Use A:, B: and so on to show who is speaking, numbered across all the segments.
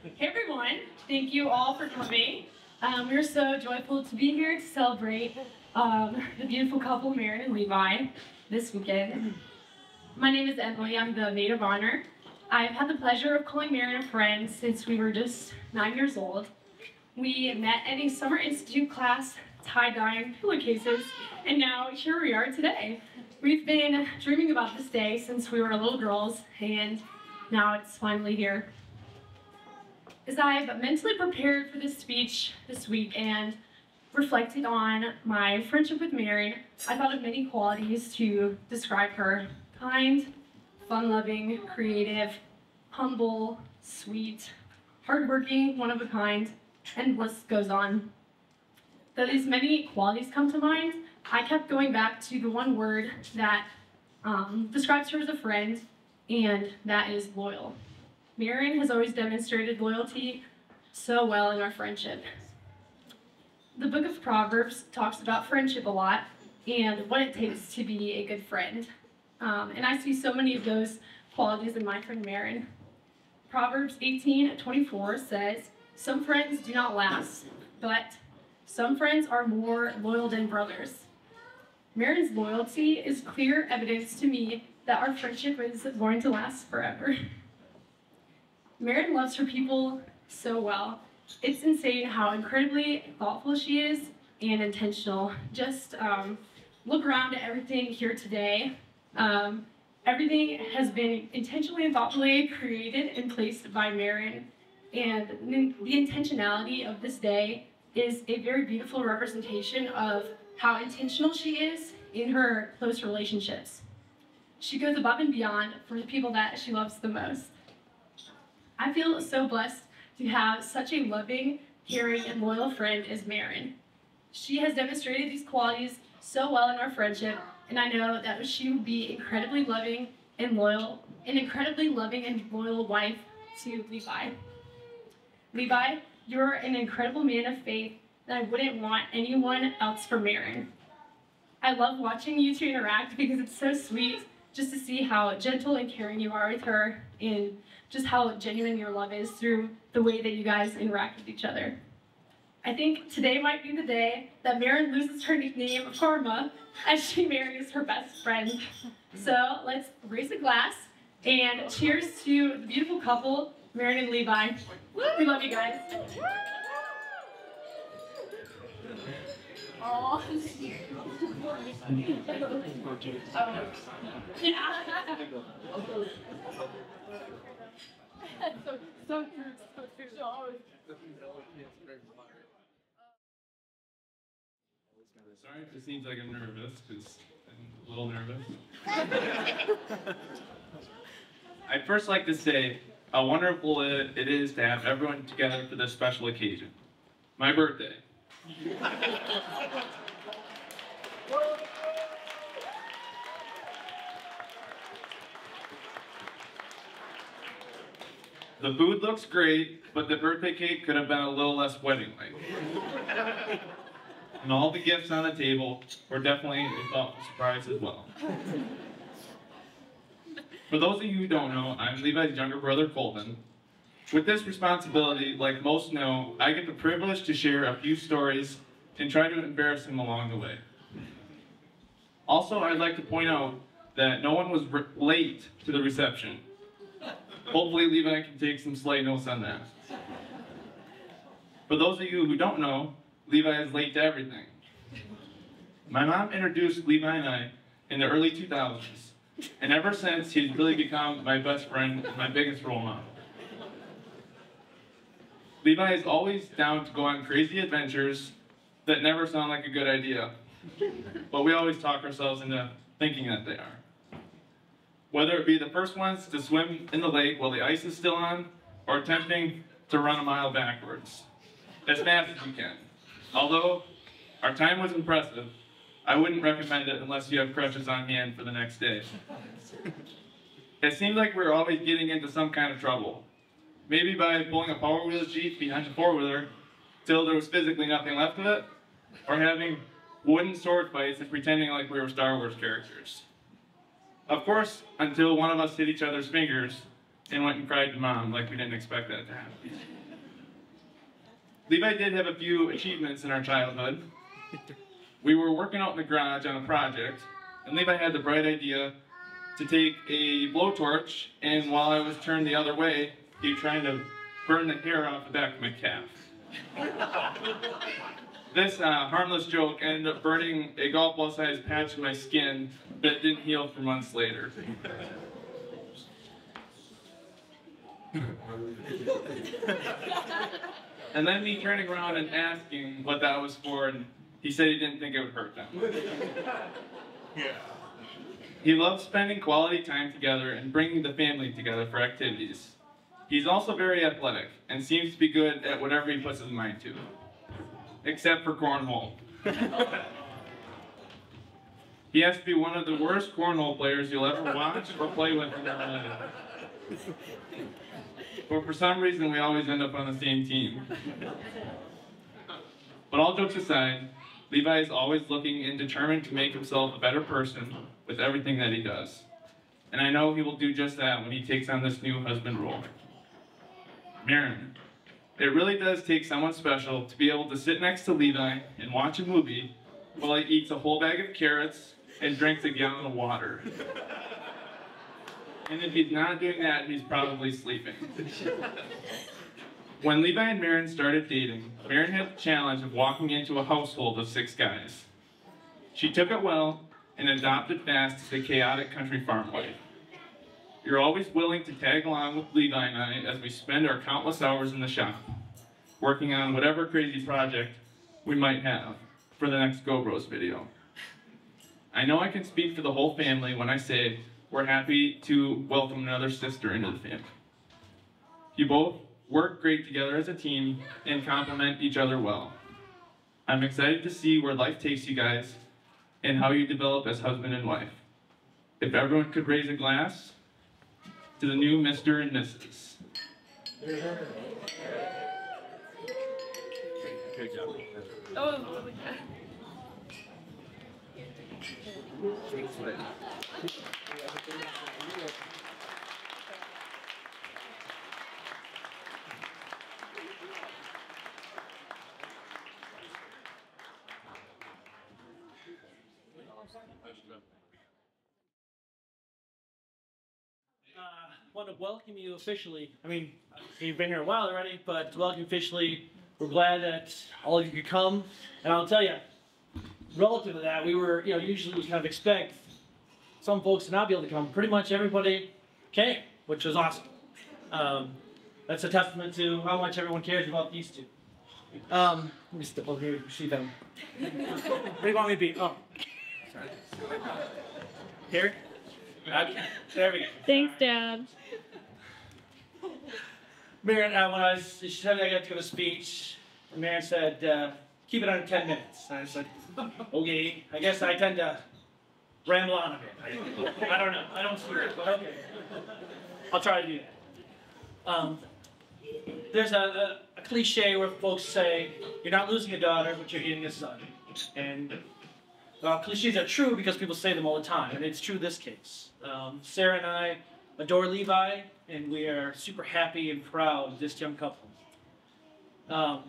A: Hey everyone, thank you all for coming. Um, we're so joyful to be here to celebrate um, the beautiful couple, Marin and Levi, this weekend. My name is Emily, I'm the maid of honor. I've had the pleasure of calling Marin a friend since we were just nine years old. We met at a summer institute class, tie-dyeing pillowcases, and now here we are today. We've been dreaming about this day since we were little girls, and now it's finally here. As I've mentally prepared for this speech this week and reflected on my friendship with Mary, I thought of many qualities to describe her. Kind, fun-loving, creative, humble, sweet, hardworking, one of a kind, and list goes on. Though these many qualities come to mind, I kept going back to the one word that um, describes her as a friend, and that is loyal. Marin has always demonstrated loyalty so well in our friendship. The book of Proverbs talks about friendship a lot and what it takes to be a good friend. Um, and I see so many of those qualities in my friend Marin. Proverbs 18 24 says, Some friends do not last, but some friends are more loyal than brothers. Marin's loyalty is clear evidence to me that our friendship is going to last forever. Marin loves her people so well. It's insane how incredibly thoughtful she is and intentional. Just um, look around at everything here today. Um, everything has been intentionally and thoughtfully created and placed by Marin. And the intentionality of this day is a very beautiful representation of how intentional she is in her close relationships. She goes above and beyond for the people that she loves the most. I feel so blessed to have such a loving, caring, and loyal friend as Marin. She has demonstrated these qualities so well in our friendship, and I know that she will be incredibly loving and loyal, an incredibly loving and loyal wife to Levi. Levi, you're an incredible man of faith, and I wouldn't want anyone else for Marin. I love watching you two interact because it's so sweet just to see how gentle and caring you are with her and just how genuine your love is through the way that you guys interact with each other. I think today might be the day that Marin loses her nickname Karma as she marries her best friend. So let's raise a glass and cheers to the beautiful couple, Marin and Levi. We love you guys. So, so true, so true.
B: Sorry if it seems like I'm nervous, because I'm a little nervous. I'd first like to say how wonderful it is to have everyone together for this special occasion. My birthday. The food looks great, but the birthday cake could have been a little less wedding-like. and all the gifts on the table were definitely a thoughtful surprise as well. For those of you who don't know, I'm Levi's younger brother, Colton. With this responsibility, like most know, I get the privilege to share a few stories and try to embarrass him along the way. Also, I'd like to point out that no one was late to the reception. Hopefully Levi can take some slight notes on that. For those of you who don't know, Levi is late to everything. My mom introduced Levi and I in the early 2000s, and ever since he's really become my best friend and my biggest role model. Levi is always down to go on crazy adventures that never sound like a good idea, but we always talk ourselves into thinking that they are. Whether it be the first ones to swim in the lake while the ice is still on, or attempting to run a mile backwards. As fast as you can. Although our time was impressive, I wouldn't recommend it unless you have crutches on hand for the next day. It seemed like we were always getting into some kind of trouble. Maybe by pulling a power wheel Jeep behind a four-wheeler till there was physically nothing left of it, or having wooden sword fights and pretending like we were Star Wars characters. Of course, until one of us hit each other's fingers, and went and cried to mom like we didn't expect that to happen. Levi did have a few achievements in our childhood. We were working out in the garage on a project, and Levi had the bright idea to take a blowtorch, and while I was turned the other way, he trying to burn the hair off the back of my calf. this uh, harmless joke ended up burning a golf ball sized patch of my skin, but it didn't heal for months later. and then me turning around and asking what that was for, and he said he didn't think it would hurt them. yeah. He loves spending quality time together and bringing the family together for activities. He's also very athletic and seems to be good at whatever he puts his mind to, except for cornhole. he has to be one of the worst cornhole players you'll ever watch or play with in your life. But for some reason, we always end up on the same team. But all jokes aside, Levi is always looking and determined to make himself a better person with everything that he does. And I know he will do just that when he takes on this new husband role. Marin, it really does take someone special to be able to sit next to Levi and watch a movie while he eats a whole bag of carrots and drinks a gallon of water. And if he's not doing that, he's probably sleeping. When Levi and Marin started dating, Marin had the challenge of walking into a household of six guys. She took it well and adopted fast as a chaotic country farm wife. You're always willing to tag along with Levi and I as we spend our countless hours in the shop, working on whatever crazy project we might have for the next GoBros video. I know I can speak for the whole family when I say we're happy to welcome another sister into the family. You both work great together as a team and complement each other well. I'm excited to see where life takes you guys and how you develop as husband and wife. If everyone could raise a glass to the new Mr. and Mrs.
A: Good job. Oh,
C: uh, want to welcome you officially. I mean, you've been here a while already, but to welcome you officially. We're glad that all of you could come. And I'll tell you, relative to that, we were, you know, usually we kind of expect some folks to not be able to come. Pretty much everybody came, which was awesome. Um, that's a testament to how much everyone cares about these two. Um, let me step over here. and See them. Where do you want me to be? Oh, sorry. Here. Okay. There we go.
A: Thanks, Dad.
C: Marin, uh, when I was, she said I got to give a speech, and Marin said, uh, keep it under 10 minutes. And I said, okay, I guess I tend to ramble on a bit. I, I don't know, I don't swear, but okay. I'll try to do that. Um, there's a, a, a cliche where folks say, you're not losing a daughter, but you're getting a son. And well, cliches are true because people say them all the time, and it's true this case. Um, Sarah and I adore Levi, and we are super happy and proud of this young couple. Um,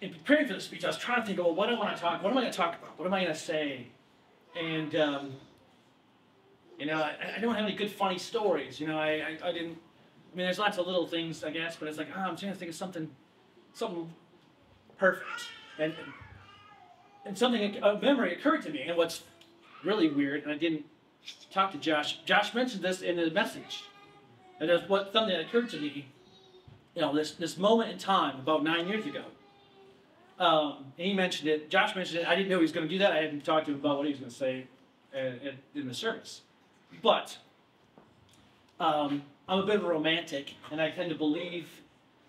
C: in preparing for the speech, I was trying to think, oh, what do I want to talk? What am I going to talk about? What am I going to say? And um, you know, I, I, don't have any good funny stories. You know, I, I, I, didn't. I mean, there's lots of little things, I guess, but it's like, oh, I'm trying to think of something, something perfect. And and something a memory occurred to me. And what's really weird, and I didn't talk to Josh. Josh mentioned this in the message, and that's what something that occurred to me. You know, this this moment in time about nine years ago. Um, and he mentioned it. Josh mentioned it. I didn't know he was going to do that. I hadn't talked to him about what he was going to say uh, in the service. But um, I'm a bit of a romantic, and I tend to believe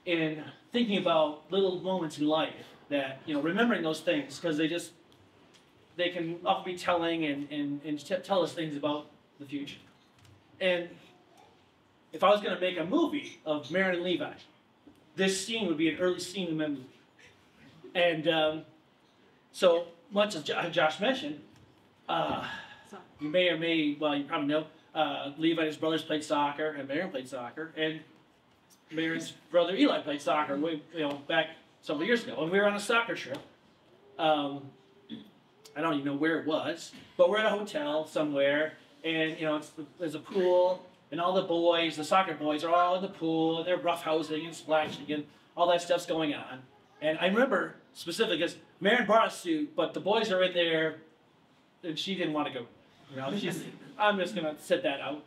C: in thinking about little moments in life that you know remembering those things because they just they can often be telling and, and, and tell us things about the future. And if I was going to make a movie of Marin and Levi, this scene would be an early scene in the movie. And um, so much as Josh mentioned, uh, you may or may, well, you probably know, uh, Levi and his brothers played soccer, and Marion played soccer, and Marion's brother Eli played soccer. We, you know, back several years ago, and we were on a soccer trip. Um, I don't even know where it was, but we're at a hotel somewhere, and you know, there's a pool, and all the boys, the soccer boys, are all in the pool, and they're roughhousing and splashing, and all that stuff's going on. And I remember specifically because Marion brought a suit, but the boys are in there, and she didn't want to go. You know, she's. I'm just gonna sit that out.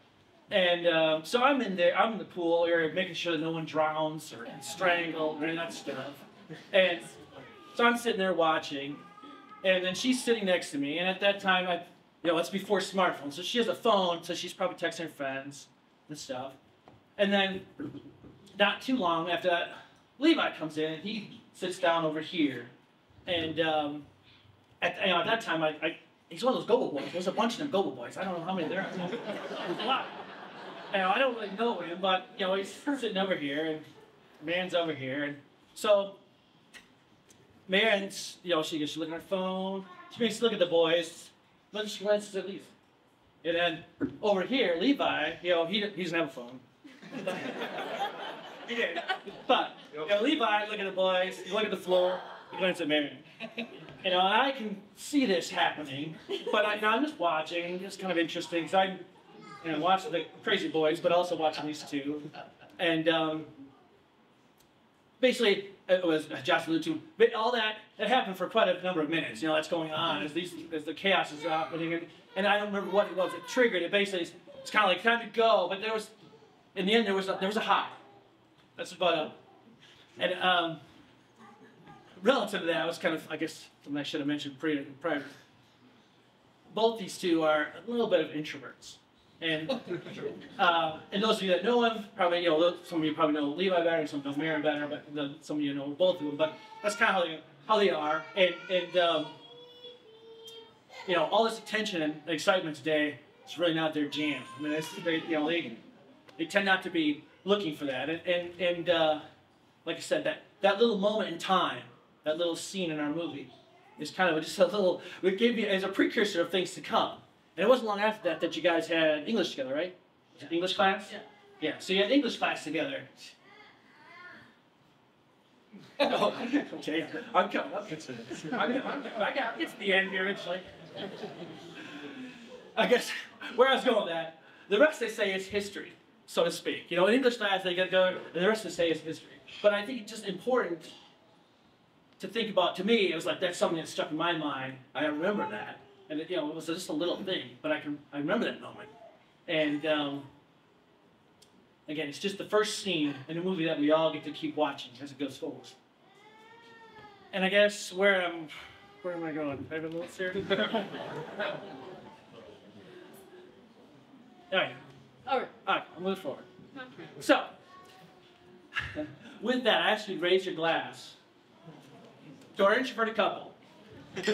C: And um, so I'm in there. I'm in the pool area, making sure that no one drowns or gets strangled or any that stuff. And so I'm sitting there watching, and then she's sitting next to me. And at that time, I, you know, it's before smartphones, so she has a phone, so she's probably texting her friends and stuff. And then, not too long after that, Levi comes in and he sits down over here. And um, at, you know, at that time, I, I he's one of those Gobo boys. There's a bunch of them Gobo boys. I don't know how many there are. There's a lot. You know, I don't really know him, but you know, he's sitting over here, and Man's over here, and so Marin's, you know, she gets to look at her phone. She makes look at the boys, but she glances at Levi. And then over here, Levi, you know, he, he doesn't have a phone. he did. But, you know, Levi, look at the boys, look at the floor, he glances at Marion. You know, I can see this happening, but I, you know, I'm just watching. It's kind of interesting because I'm, you know, watching the Crazy Boys, but also watching these two. And um, basically, it was Josh alluded to, but all that that happened for quite a number of minutes. You know, that's going on as these as the chaos is happening, and, I don't remember what it was that triggered it. Basically, it's, it's kind of like time to go, but there was, in the end, there was a, there was a high. That's about it. And um, relative to that, I was kind of I guess something I should have mentioned prior. Both these two are a little bit of introverts. And uh, and those of you that know him, probably you know some of you probably know Levi better, some know Marion better, but the, some of you know both of them. But that's kind of how they how they are. And and um, you know all this attention and excitement today is really not their jam. I mean, they you know they they tend not to be looking for that. And and, and uh, like I said, that that little moment in time, that little scene in our movie, is kind of just a little. It gave you as a precursor of things to come. And it wasn't long after that that you guys had English together, right? Was it English class?
A: Yeah.
C: Yeah, so you had English class together. oh, okay, I'm coming up. I'm, I'm, I got it's the end here, actually. I guess where I was going with that, the rest they say is history, so to speak. You know, in English class they get to go, and the rest they say is history. But I think it's just important to think about. To me, it was like that's something that stuck in my mind. I remember that and it, you know it was just a little thing, but I can I remember that moment. And um, again, it's just the first scene in a movie that we all get to keep watching as it goes forward. And I guess where I'm, where am I going? I have a little here. All right,
A: All right.
C: all right, I'll move forward. So, with that, I ask you to raise your glass to our introverted couple.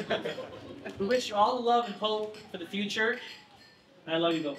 C: we wish you all the love and hope for the future. I love you both.